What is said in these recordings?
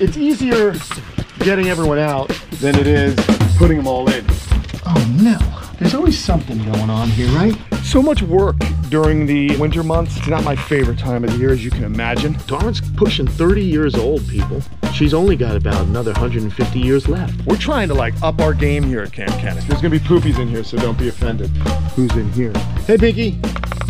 it's easier getting everyone out than it is putting them all in. Oh no, there's always something going on here, right? So much work during the winter months. It's not my favorite time of the year, as you can imagine. Darwin's pushing 30 years old, people. She's only got about another 150 years left. We're trying to like up our game here at Kamp Kenan. There's gonna be poopies in here, so don't be offended. Who's in here? Hey, Pinky.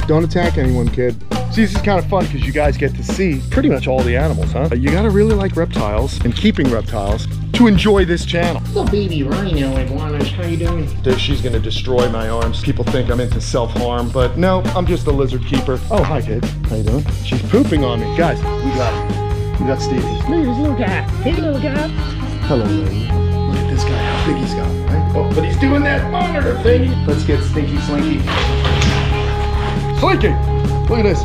Don't attack anyone, kid. See, this is kind of fun because you guys get to see pretty much all the animals, huh? You gotta really like reptiles and keeping reptiles to enjoy this channel. Little baby rhino iguanas, how you doing? that she's gonna destroy my arms. People think I'm into self-harm, but no, I'm just a lizard keeper. Oh, hi kid. How you doing? She's pooping on me. Guys, we got it. We got Stevie. Look at this little guy. Hey, little guy. Hello, lady. Look at this guy, how big he's got, right? Oh, but he's doing that monitor thing. Let's get Stinky Slinky. Slinky! Look at this.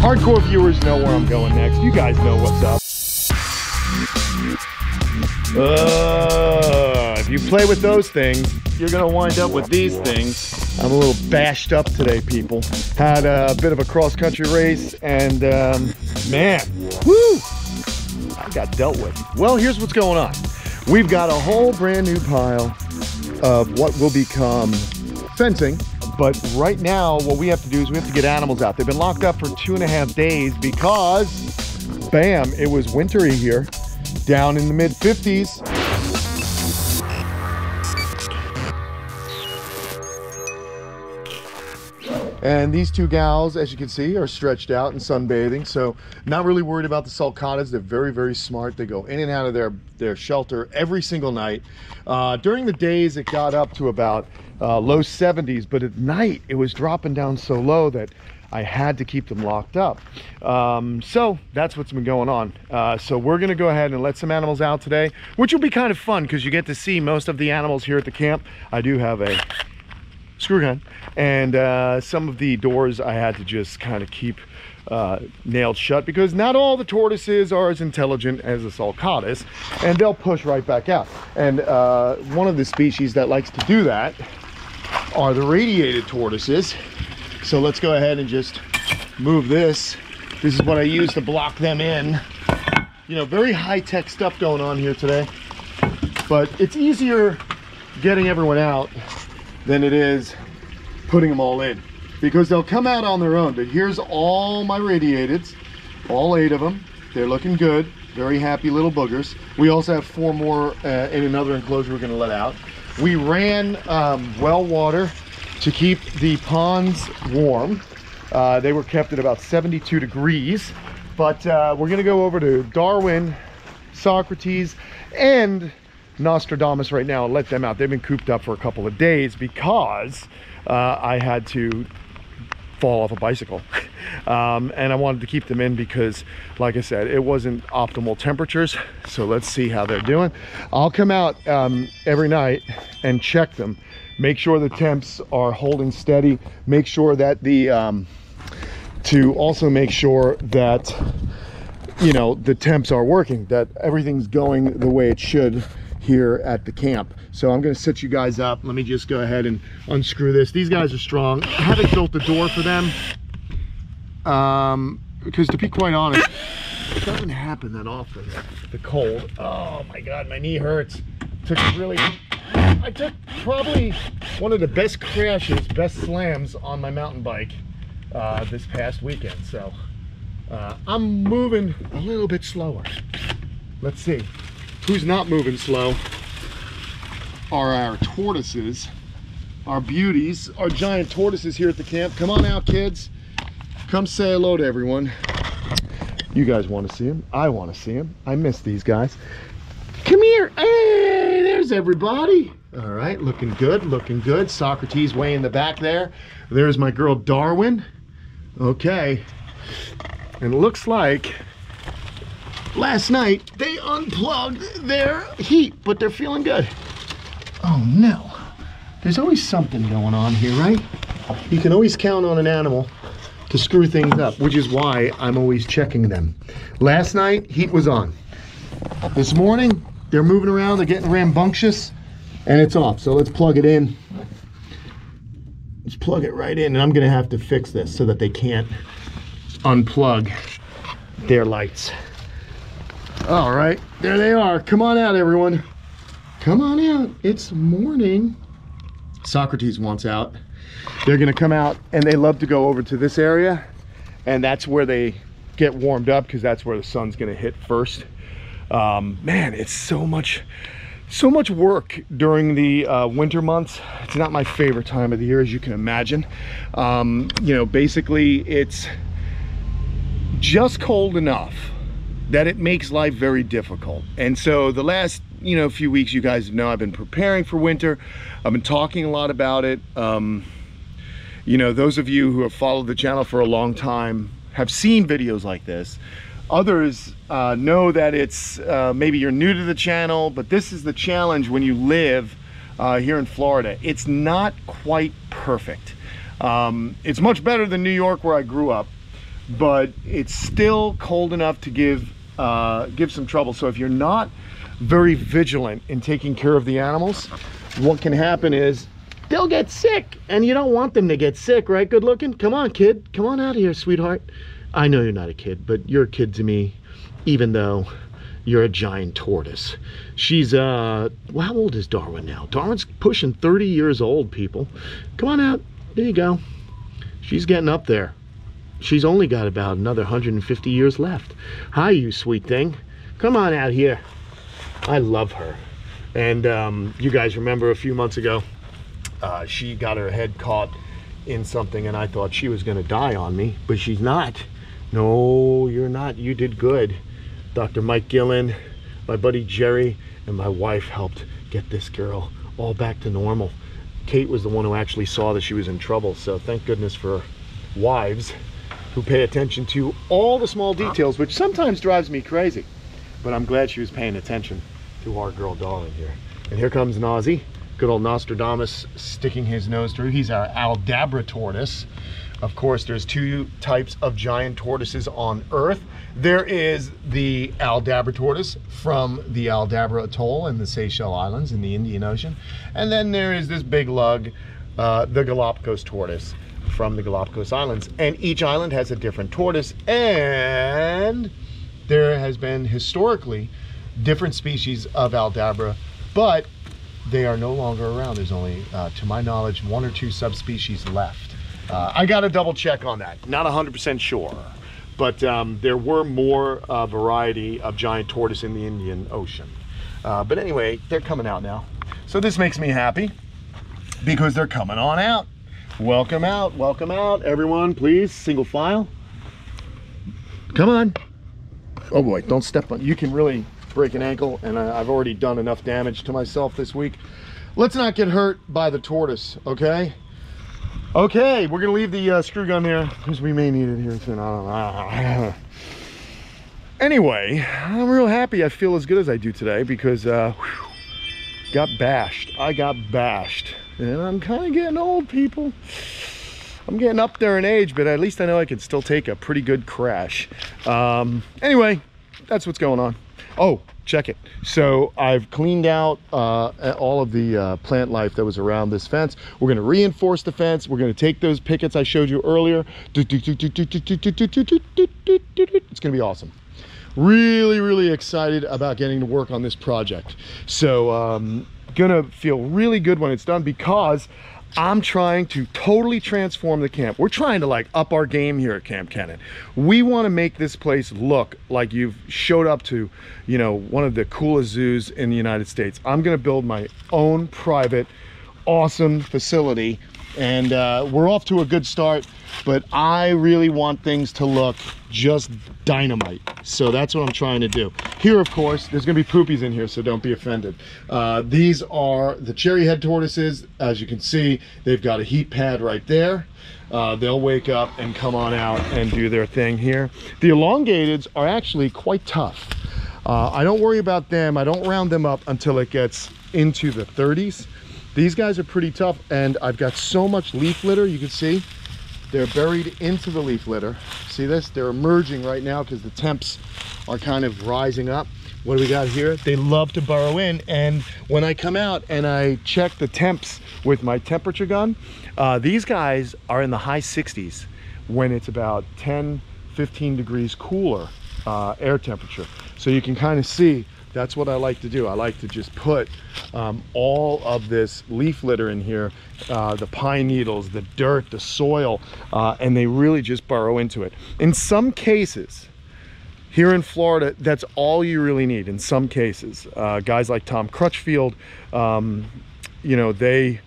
Hardcore viewers know where I'm going next. You guys know what's up. Uh, if you play with those things, you're gonna wind up with these things. I'm a little bashed up today, people. Had a bit of a cross-country race, and um, man, woo! I got dealt with. Well, here's what's going on. We've got a whole brand new pile of what will become fencing. But right now, what we have to do is we have to get animals out. They've been locked up for two and a half days because, bam, it was wintry here, down in the mid 50s. And these two gals, as you can see, are stretched out and sunbathing. So not really worried about the sulcatas. They're very, very smart. They go in and out of their, their shelter every single night. Uh, during the days, it got up to about uh, low 70s, but at night, it was dropping down so low that I had to keep them locked up. Um, so that's what's been going on. Uh, so we're gonna go ahead and let some animals out today, which will be kind of fun because you get to see most of the animals here at the camp. I do have a screw gun. And uh, some of the doors I had to just kind of keep uh, nailed shut because not all the tortoises are as intelligent as the sulcatas and they'll push right back out. And uh, one of the species that likes to do that are the radiated tortoises. So let's go ahead and just move this. This is what I use to block them in. You know very high-tech stuff going on here today but it's easier getting everyone out than it is putting them all in. Because they'll come out on their own but here's all my radiateds all eight of them they're looking good very happy little boogers. We also have four more uh, in another enclosure we're going to let out. We ran um, well water to keep the ponds warm. Uh, they were kept at about 72 degrees but uh, we're going to go over to darwin socrates and Nostradamus right now let them out. They've been cooped up for a couple of days because uh, I had to fall off a bicycle. um, and I wanted to keep them in because, like I said, it wasn't optimal temperatures. So let's see how they're doing. I'll come out um, every night and check them. Make sure the temps are holding steady. Make sure that the, um, to also make sure that, you know, the temps are working, that everything's going the way it should here at the camp. So I'm gonna set you guys up. Let me just go ahead and unscrew this. These guys are strong. I haven't built the door for them um, because to be quite honest, it doesn't happen that often. The cold. Oh my God, my knee hurts. Took really, I took probably one of the best crashes, best slams on my mountain bike uh, this past weekend. So uh, I'm moving a little bit slower. Let's see. Who's not moving slow are our tortoises, our beauties, our giant tortoises here at the camp. Come on out, kids. Come say hello to everyone. You guys want to see them. I want to see them. I miss these guys. Come here. Hey, there's everybody. All right, looking good, looking good. Socrates way in the back there. There's my girl Darwin. Okay. And it looks like last night they unplugged their heat, but they're feeling good. Oh no. There's always something going on here, right? You can always count on an animal to screw things up, which is why I'm always checking them. Last night, heat was on. This morning, they're moving around, they're getting rambunctious, and it's off. So let's plug it in. Let's plug it right in, and I'm gonna have to fix this so that they can't unplug their lights. All right, there they are. Come on out, everyone. Come on out. It's morning. Socrates wants out. They're gonna come out and they love to go over to this area and that's where they get warmed up because that's where the sun's gonna hit first. Um, man, it's so much, so much work during the uh, winter months. It's not my favorite time of the year, as you can imagine. Um, you know, basically it's just cold enough that it makes life very difficult. And so the last, you know, few weeks, you guys know I've been preparing for winter. I've been talking a lot about it. Um, you know, those of you who have followed the channel for a long time have seen videos like this. Others uh, know that it's, uh, maybe you're new to the channel, but this is the challenge when you live uh, here in Florida. It's not quite perfect. Um, it's much better than New York where I grew up, but it's still cold enough to give, uh, give some trouble. So if you're not very vigilant in taking care of the animals, what can happen is they'll get sick and you don't want them to get sick right good looking? Come on kid. Come on out of here sweetheart. I know you're not a kid but you're a kid to me even though you're a giant tortoise. She's uh well, how old is darwin now? Darwin's pushing 30 years old people. Come on out. There you go. She's getting up there she's only got about another 150 years left hi you sweet thing come on out here i love her and um, you guys remember a few months ago uh, she got her head caught in something and I thought she was gonna die on me, but she's not. No, you're not. You did good. Dr. Mike Gillen, my buddy Jerry, and my wife helped get this girl all back to normal. Kate was the one who actually saw that she was in trouble, so thank goodness for wives who pay attention to all the small details, which sometimes drives me crazy. But I'm glad she was paying attention to our girl darling here. And here comes Nazi good old Nostradamus sticking his nose through. He's our Aldabra tortoise. Of course, there's two types of giant tortoises on Earth. There is the Aldabra tortoise from the Aldabra Atoll in the Seychelles Islands in the Indian Ocean. And then there is this big lug, uh, the Galapagos tortoise from the Galapagos Islands. And each island has a different tortoise. And there has been historically different species of Aldabra, but they are no longer around. There's only, uh, to my knowledge, one or two subspecies left. Uh, I got to double check on that. Not 100% sure. But um, there were more uh, variety of giant tortoise in the Indian Ocean. Uh, but anyway, they're coming out now. So this makes me happy because they're coming on out. Welcome out, welcome out, everyone, please, single file. Come on. Oh boy, don't step on, you can really break an ankle and I, have already done enough damage to myself this week. Let's not get hurt by the tortoise, okay? Okay, we're gonna leave the uh, screw gun there because we may need it here soon. I don't know. Anyway, I'm real happy I feel as good as I do today because uh, whew, got bashed. I got bashed. And I'm kind of getting old, people. I'm getting up there in age, but at least I know I can still take a pretty good crash. Um, anyway, that's what's going on. Oh, check it. So I've cleaned out uh, all of the uh, plant life that was around this fence. We're gonna reinforce the fence. We're gonna take those pickets I showed you earlier. It's gonna be awesome. Really, really excited about getting to work on this project. So um, gonna feel really good when it's done because I'm trying to totally transform the camp. We're trying to like up our game here at Kamp Kenan. We want to make this place look like you've showed up to, you know, one of the coolest zoos in the United States. I'm going to build my own private, awesome facility and uh, we're off to a good start but i really want things to look just dynamite so that's what i'm trying to do. Here of course there's gonna be poopies in here so don't be offended. Uh, these are the cherry head tortoises. As you can see they've got a heat pad right there. Uh, they'll wake up and come on out and do their thing here. The elongateds are actually quite tough. Uh, i don't worry about them. I don't round them up until it gets into the 30s these guys are pretty tough and I've got so much leaf litter, you can see. They're buried into the leaf litter. See this? They're emerging right now because the temps are kind of rising up. What do we got here? They love to burrow in and when I come out and I check the temps with my temperature gun, uh, these guys are in the high 60s when it's about 10, 15 degrees cooler uh, air temperature. So you can kind of see that's what I like to do. I like to just put um, all of this leaf litter in here, uh, the pine needles, the dirt, the soil, uh, and they really just burrow into it. In some cases, here in Florida, that's all you really need in some cases. Uh, guys like Tom Crutchfield, um, you know, they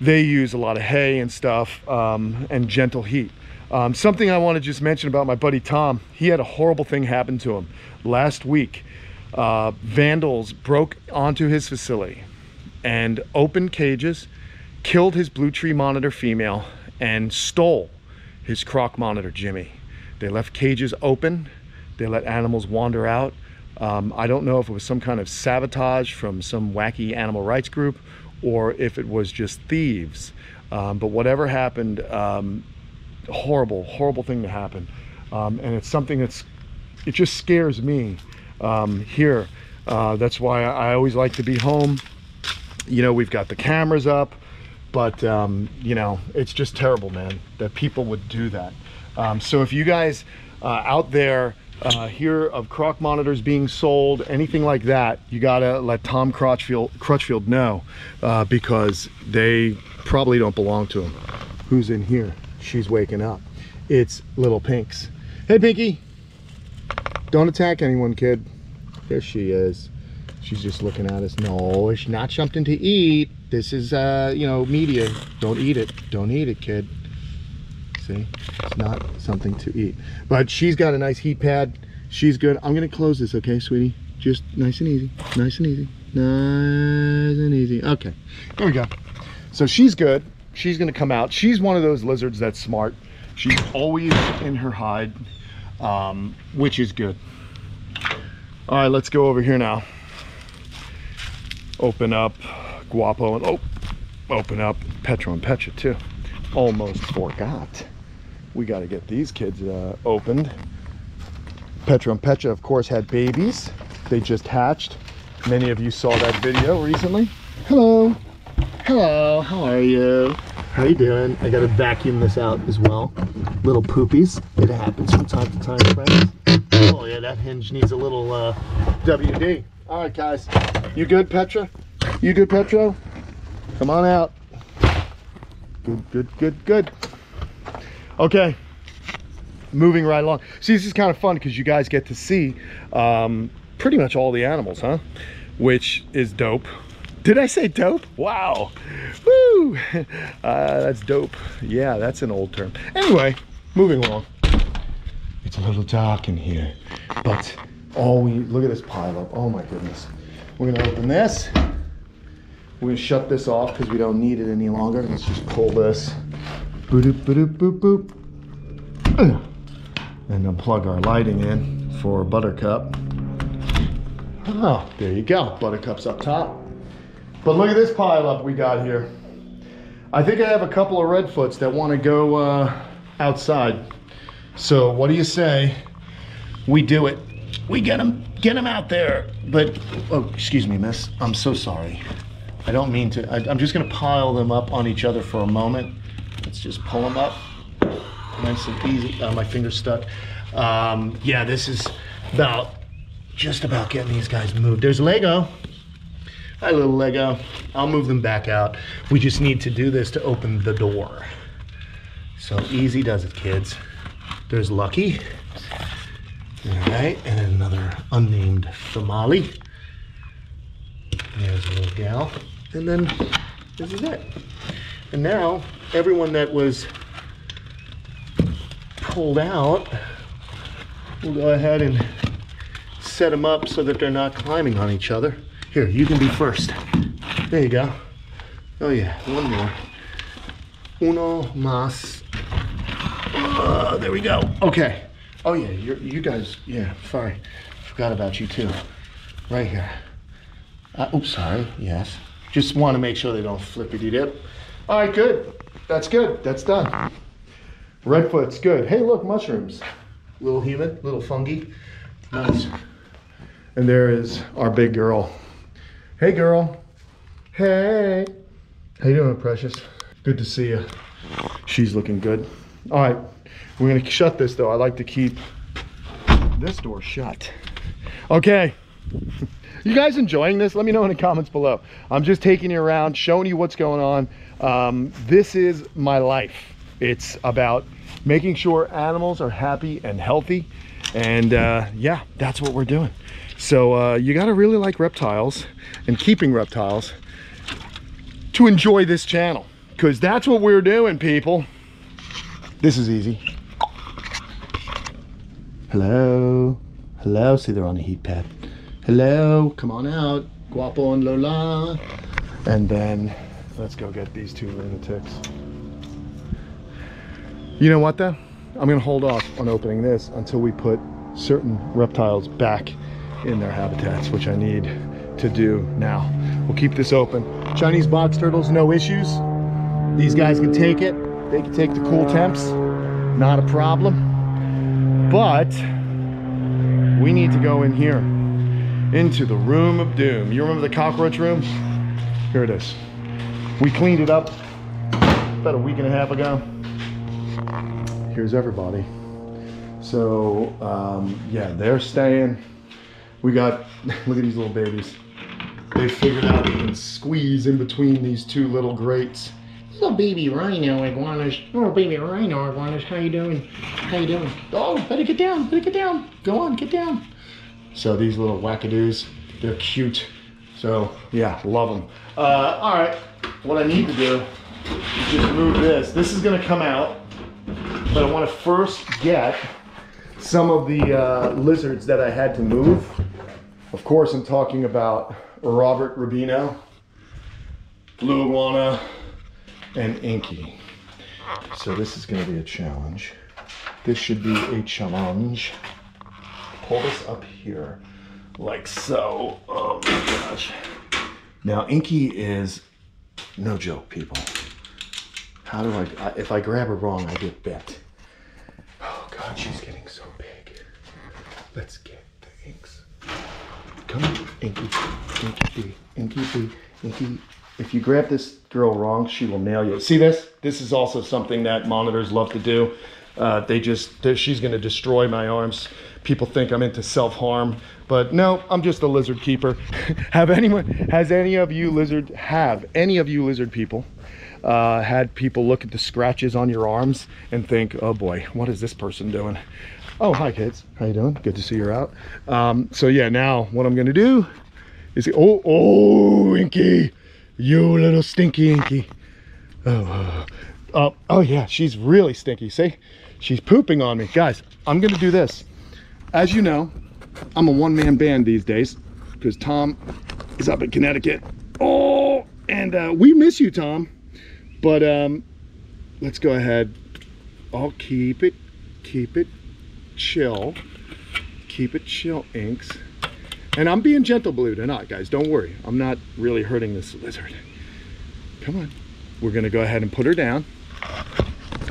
they use a lot of hay and stuff um, and gentle heat. Um, something I want to just mention about my buddy Tom, he had a horrible thing happen to him last week. Uh, vandals broke onto his facility and opened cages, killed his blue tree monitor female, and stole his croc monitor Jimmy. They left cages open they let animals wander out. Um, I don't know if it was some kind of sabotage from some wacky animal rights group or if it was just thieves. Um, but whatever happened, um, horrible, horrible thing to happen. Um, and it's something that's, it just scares me um, here. Uh, that's why I always like to be home. You know, we've got the cameras up, but um, you know, it's just terrible, man, that people would do that. Um, so if you guys uh, out there uh, hear of croc monitors being sold, anything like that, you gotta let Tom Crutchfield, Crutchfield know uh, because they probably don't belong to him. Who's in here? She's waking up. It's Little Pinks. Hey, Pinky. Don't attack anyone, kid. There she is. She's just looking at us. No, it's not something to eat. This is, uh, you know, media. Don't eat it. Don't eat it, kid. See, it's not something to eat. But she's got a nice heat pad. She's good. I'm gonna close this, okay, sweetie? Just nice and easy, nice and easy, nice and easy. Okay, there we go. So she's good. She's gonna come out. She's one of those lizards that's smart. She's always in her hide, um, which is good. All right, let's go over here now. Open up Guapo and oh, open up Petro and Petra too. Almost forgot we got to get these kids uh, opened. Petra and Petra, of course, had babies. They just hatched. Many of you saw that video recently. Hello. Hello, how are you? How you doing? I gotta vacuum this out as well. Little poopies. It happens from time to time, friends. Oh yeah, that hinge needs a little uh, WD. All right, guys. You good, Petra? You good, Petro? Come on out. Good, good, good, good. Okay, moving right along. See, this is kind of fun because you guys get to see um, pretty much all the animals, huh? Which is dope. Did I say dope? Wow. Woo! Uh, that's dope. Yeah, that's an old term. Anyway, moving along. It's a little dark in here, but oh, we look at this pile up. Oh my goodness. We're gonna open this. We're gonna shut this off because we don't need it any longer. Let's just pull this boop, boop, boop, boop. And unplug our lighting in for Buttercup. Oh, there you go. Buttercup's up top. But look at this pile up we got here. I think I have a couple of redfoots that want to go uh, outside. So what do you say? We do it. We get them, get them out there. But, oh, excuse me, miss. I'm so sorry. I don't mean to. I, I'm just going to pile them up on each other for a moment. Let's just pull them up. Nice and easy. Uh, my finger's stuck. Um, yeah, this is about just about getting these guys moved. There's Lego. Hi, little Lego. I'll move them back out. We just need to do this to open the door. So easy does it, kids. There's Lucky. All right, and another unnamed Famali. There's a little gal. And then this is it. And now everyone that was pulled out, we'll go ahead and set them up so that they're not climbing on each other. Here, you can be first. There you go. Oh yeah, one more. Uno más. Uh, there we go. Okay. Oh yeah, you guys, yeah, sorry. Forgot about you too. Right here. Uh, oops, sorry, yes. Just want to make sure they don't flippity dip. All right, good. That's good. That's done. Redfoot's good. Hey, look, mushrooms. Little human, little fungi. Nice. And there is our big girl. Hey, girl. Hey. How you doing, precious? Good to see you. She's looking good. All right, we're gonna shut this though. I like to keep this door shut. Okay. You guys enjoying this? Let me know in the comments below. I'm just taking you around, showing you what's going on. Um, this is my life. It's about making sure animals are happy and healthy. And uh, yeah, that's what we're doing. So uh, you got to really like reptiles and keeping reptiles to enjoy this channel because that's what we're doing, people. This is easy. Hello. Hello. See, they're on a heat pad. Hello. Come on out. Guapo and Lola. And then let's go get these two lunatics. You know what, though? I'm going to hold off on opening this until we put certain reptiles back in their habitats, which I need to do now. We'll keep this open. Chinese box turtles, no issues. These guys can take it. They can take the cool temps. Not a problem. But we need to go in here into the room of doom. You remember the cockroach room? Here it is. We cleaned it up about a week and a half ago. Here's everybody. So um, yeah, they're staying. We got, look at these little babies. They figured out they can squeeze in between these two little grates. Little baby rhino iguanas. Little baby rhino iguanas. How you doing? How you doing? Oh, better get down, better get down. Go on, get down. So these little wackadoos, they're cute. So yeah, love them. Uh, all right, what I need to do is just move this. This is gonna come out, but I wanna first get some of the uh, lizards that I had to move. Of course, I'm talking about Robert Rubino, Blue Iguana, and Inky. So this is gonna be a challenge. This should be a challenge. Pull this up here, like so. Oh my gosh. Now Inky is no joke, people. How do I, if I grab her wrong, I get bit. Oh God, she's getting so big. Let's get the inks. Come on, Inky, Inky B, Inky Inky. If you grab this girl wrong, she will nail you. See this? This is also something that monitors love to do. Uh, they just, she's gonna destroy my arms. People think I'm into self-harm, but no, I'm just a lizard keeper. have anyone, has any of you lizard, have any of you lizard people uh, had people look at the scratches on your arms and think, oh boy, what is this person doing? Oh, hi kids, how you doing? Good to see you're out. Um, so yeah, now what I'm gonna do is, oh, oh, Inky, you little stinky Inky. Oh, uh, uh, oh yeah, she's really stinky. See, she's pooping on me. Guys, I'm gonna do this. As you know, I'm a one-man band these days because Tom is up in Connecticut. Oh, and uh, we miss you, Tom. But um, let's go ahead. I'll keep it, keep it chill. Keep it chill, Inks. And I'm being gentle, believe it not, guys. Don't worry. I'm not really hurting this lizard. Come on. We're gonna go ahead and put her down.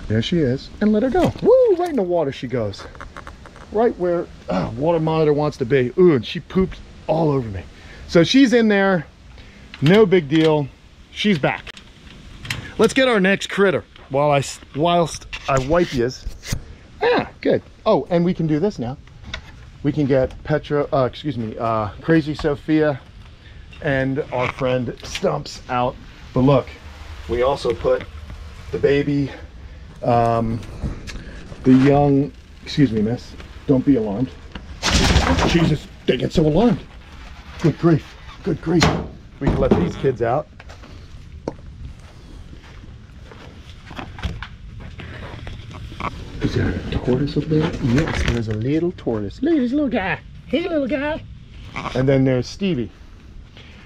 There she is. And let her go. Woo! Right in the water she goes. Right where uh, water monitor wants to be. Ooh, and she pooped all over me. So she's in there. No big deal. She's back. Let's get our next critter while I whilst I wipe yous. Ah, good. Oh, and we can do this now. We can get Petra, uh, excuse me, uh, Crazy Sophia and our friend Stumps out. But look, we also put the baby, um, the young, excuse me, miss, don't be alarmed. Jesus, they get so alarmed. Good grief, good grief. We can let these kids out. Is there a tortoise over there? Yes, there's a little tortoise. Look at this little guy. Hey, little guy. And then there's Stevie.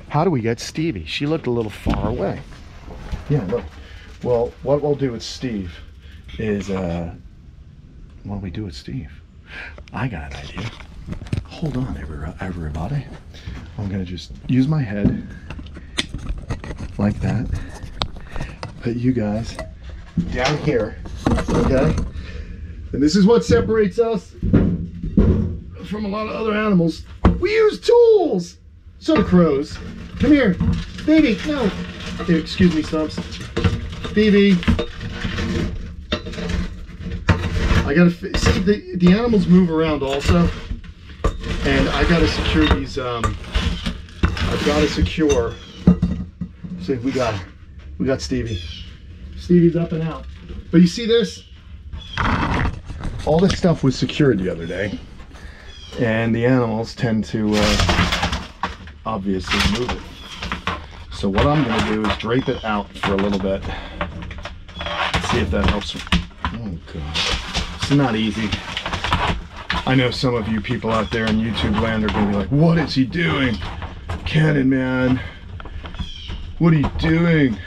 How do we get Stevie? She looked a little far away. Yeah, look. Well, what we'll do with Steve is, uh, what do we do with Steve? I got an idea. Hold on, every- everybody. I'm gonna just use my head like that. Put you guys down here, okay? And this is what separates us from a lot of other animals. We use tools. So do crows. Come here, baby. No. Here, excuse me, Stumps. Baby. I gotta see the the animals move around also, and I gotta secure these. Um, I've gotta secure. See, we got. We got Stevie. Stevie's up and out. But you see this? All this stuff was secured the other day, and the animals tend to uh, obviously move it. So what I'm gonna do is drape it out for a little bit. See if that helps. Oh god, it's not easy. I know some of you people out there in YouTube land are gonna be like, "What is he doing, Cannon man? What are you doing?"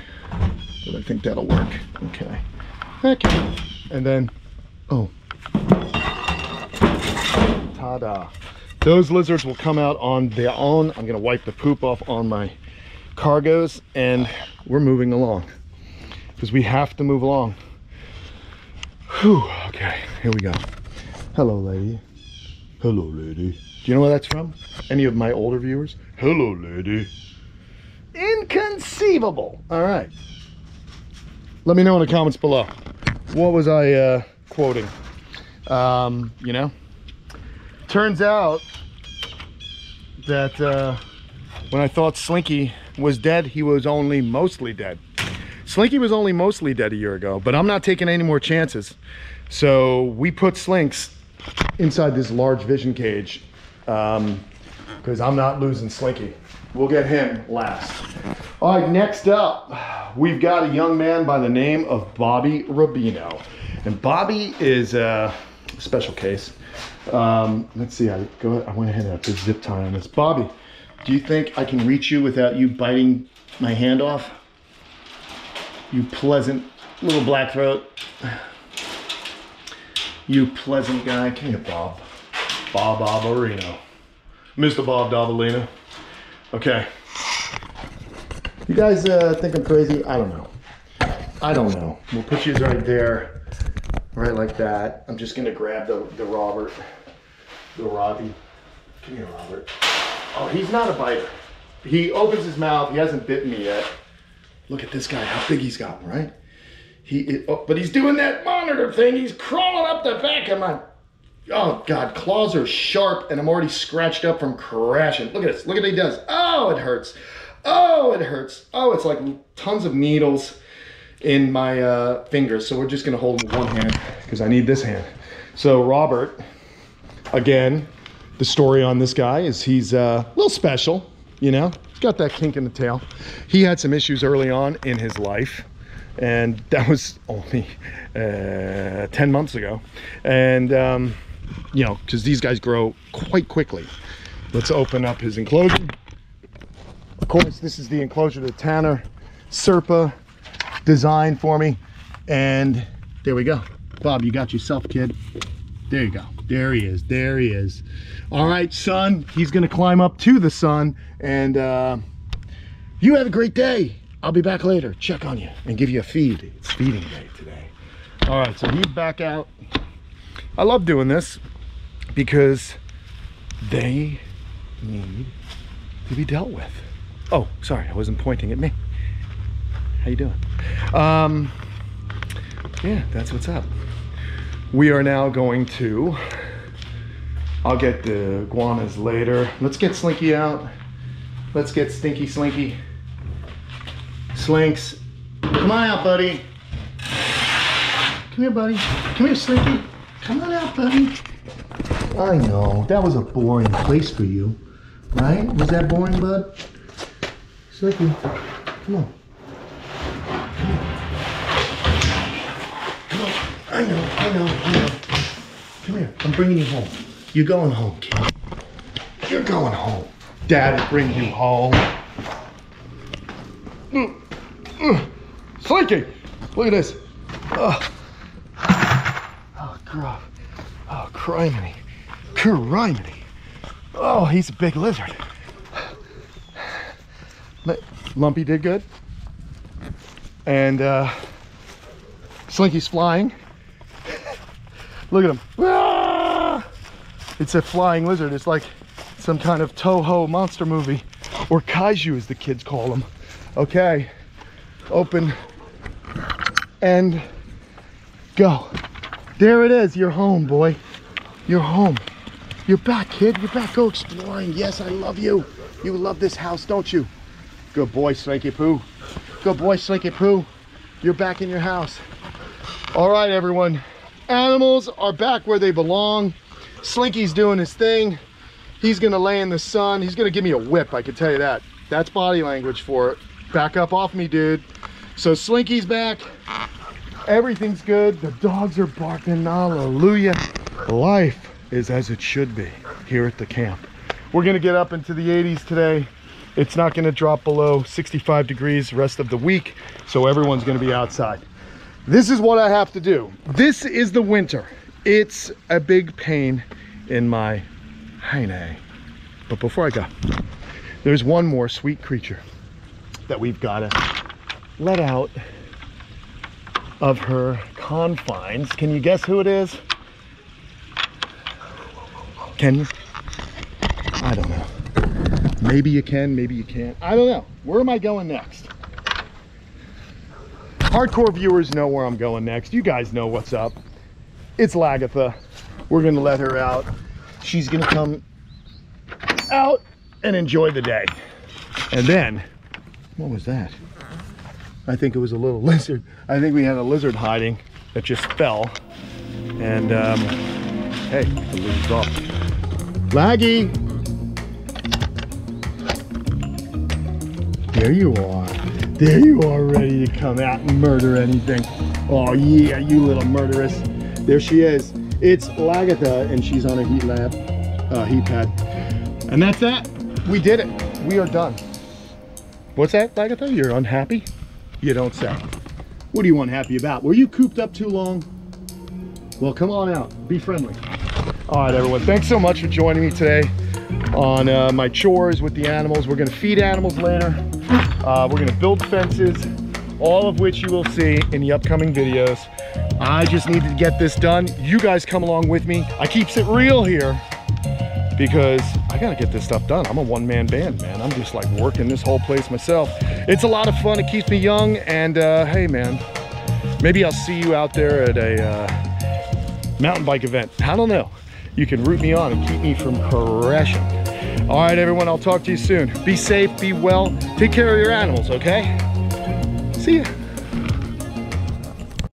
But I think that'll work. Okay. Okay. And then, oh, ta-da! Those lizards will come out on their own. I'm gonna wipe the poop off on my cargoes and we're moving along because we have to move along. Whew, okay, here we go. Hello, lady. Hello, lady. Do you know where that's from? Any of my older viewers? Hello, lady. Inconceivable. All right. Let me know in the comments below. What was I uh, quoting? Um, you know, turns out that uh, when I thought Slinky was dead, he was only mostly dead. Slinky was only mostly dead a year ago, but I'm not taking any more chances. So we put Slinks inside this large vision cage because I'm not losing Slinky. We'll get him last. All right, next up, we've got a young man by the name of Bobby Rubino. And Bobby is a special case. Um, let's see, I go. I went ahead and I put zip tie on this. Bobby, do you think I can reach you without you biting my hand off? You pleasant little black throat. You pleasant guy. Come here, Bob. Bob Barbarino. Mr. Bob Davalina. Okay. You guys uh, think I'm crazy? I don't know. I don't know. We'll put you right there. Right like that. I'm just gonna grab the, the Robert. The Robbie. Come here, Robert. Oh, he's not a biter. He opens his mouth. He hasn't bitten me yet. Look at this guy, how big he's gotten, right? He, oh, but he's doing that monitor thing. He's crawling up the back of my. Oh God, claws are sharp, and I'm already scratched up from crashing. Look at this. Look at what he does. Oh, it hurts. Oh, it hurts. Oh, it's like tons of needles in my uh, fingers. So we're just gonna hold with one hand because I need this hand. So Robert, again, the story on this guy is he's uh, a little special. You know, he's got that kink in the tail. He had some issues early on in his life and that was only uh, 10 months ago and um, you know because these guys grow quite quickly let's open up his enclosure of course this is the enclosure that tanner serpa designed for me. And there we go. Bob you got yourself kid. There you go. There he is. There he is. All right son. He's gonna climb up to the sun. And uh, you have a great day. I'll be back later, check on you, and give you a feed. It's feeding day today. All right, so he's back out. I love doing this because they need to be dealt with. Oh, sorry, I wasn't pointing at me. How you doing? Um, yeah, that's what's up. We are now going to, I'll get the iguanas later. Let's get Slinky out. Let's get Stinky Slinky. Slinks. Come on out, buddy. Come here, buddy. Come here, Slinky. Come on out, buddy. I know. That was a boring place for you. Right? Was that boring, bud? Slinky. Come on. I know, I know, I know. Come here. I'm bringing you home. You're going home, kid. You're going home. Dad will bring you home. Slinky! Look at this. Oh, oh God. Oh, criminy. Criminy. Oh, he's a big lizard. Lumpy did good. And uh, Slinky's flying. Look at him. It's a flying lizard. It's like some kind of Toho monster movie, or kaiju as the kids call them. Okay, open and go. There it is, you're home, boy. You're home. You're back, kid. You're back. Go exploring. Yes, I love you. You love this house, don't you? Good boy, Slinky Poo. Good boy, Slinky Poo. You're back in your house. All right, everyone. Animals are back where they belong. Slinky's doing his thing. He's gonna lay in the sun. He's gonna give me a whip, I can tell you that. That's body language for it. Back up off me, dude. So Slinky's back. Everything's good. The dogs are barking. Hallelujah. Life is as it should be here at the camp. We're gonna get up into the 80s today. It's not gonna drop below 65 degrees rest of the week, so everyone's gonna be outside. This is what I have to do. This is the winter. It's a big pain in my hiney. But before I go, there's one more sweet creature that we've gotta let out of her confines. Can you guess who it is? Can you? I don't know. Maybe you can, maybe you can't. I don't know. Where am I going next? Hardcore viewers know where I'm going next. You guys know what's up. It's Lagertha. We're gonna let her out. She's gonna come out and enjoy the day. And then, what was that? I think it was a little lizard. I think we had a lizard hiding that just fell. And um, hey, the lizard's off. Laggy! There you are. There you are, ready to come out and murder anything. Oh yeah, you little murderess. There she is. It's Lagertha, and she's on a heat lab, uh, heat pad. And that's that. We did it. We are done. What's that, Lagertha? You're unhappy? You don't say. What are you unhappy about? Were you cooped up too long? Well, come on out. Be friendly. All right, everyone. Thanks so much for joining me today on uh, my chores with the animals. We're going to feed animals later. Uh, we're to build fences, all of which you will see in the upcoming videos. I just needed to get this done. You guys come along with me. I keeps it real here because I gotta get this stuff done. I'm a one-man band, man. I'm just like working this whole place myself. It's a lot of fun. It keeps me young. And uh, hey, man, maybe I'll see you out there at a uh, mountain bike event. I don't know. You can root me on and keep me from crashing. All right, everyone, I'll talk to you soon. Be safe, be well, take care of your animals, okay? See ya.